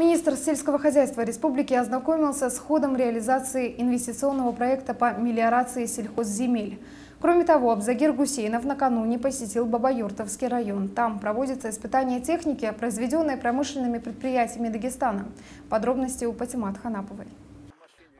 Министр сельского хозяйства республики ознакомился с ходом реализации инвестиционного проекта по мелиорации сельхозземель. Кроме того, Абзагир Гусейнов накануне посетил Бабаюртовский район. Там проводится испытание техники, произведенной промышленными предприятиями Дагестана. Подробности у Патимат Ханаповой.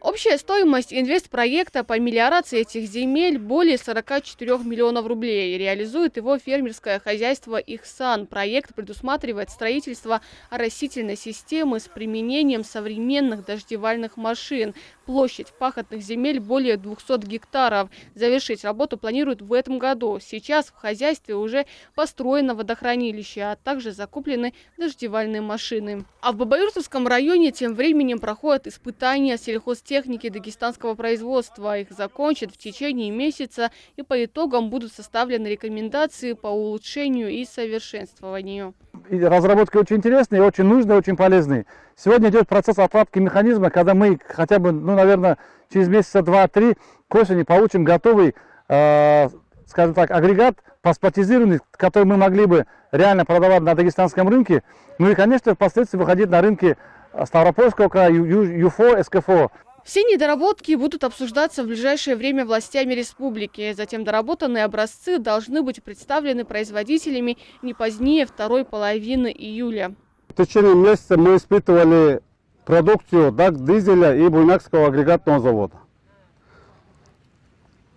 Общая стоимость инвестпроекта по мелиорации этих земель более 44 миллионов рублей. Реализует его фермерское хозяйство «Ихсан». Проект предусматривает строительство растительной системы с применением современных дождевальных машин. Площадь пахотных земель более 200 гектаров. Завершить работу планируют в этом году. Сейчас в хозяйстве уже построено водохранилище, а также закуплены дождевальные машины. А в Бабаюртовском районе тем временем проходят испытания сельхозтехники техники дагестанского производства. Их закончат в течение месяца и по итогам будут составлены рекомендации по улучшению и совершенствованию. Разработки очень интересные, очень нужные, очень полезные. Сегодня идет процесс отладки механизма, когда мы хотя бы, ну, наверное, через месяца два-три к осени получим готовый, э, скажем так, агрегат паспортизированный, который мы могли бы реально продавать на дагестанском рынке. Ну и, конечно, впоследствии выходить на рынки Ставропольского края, ЮФО, СКФО. Все недоработки будут обсуждаться в ближайшее время властями республики. Затем доработанные образцы должны быть представлены производителями не позднее второй половины июля. В течение месяца мы испытывали продукцию ДАК дизеля и Буйнакского агрегатного завода.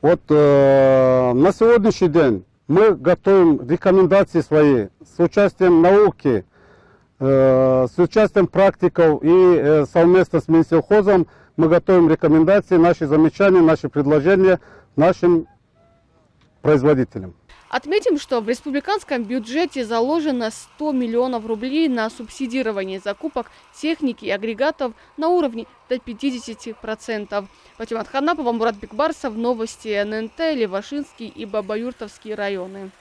Вот э, на сегодняшний день мы готовим рекомендации свои с участием науки, э, с участием практиков и э, совместно с Минсельхозом мы готовим рекомендации, наши замечания, наши предложения нашим производителям. Отметим, что в республиканском бюджете заложено 100 миллионов рублей на субсидирование закупок техники и агрегатов на уровне до 50%. Патимат Ханапова, Мурат Бекбарсов, новости ННТ, Левашинский и Бабаюртовские районы.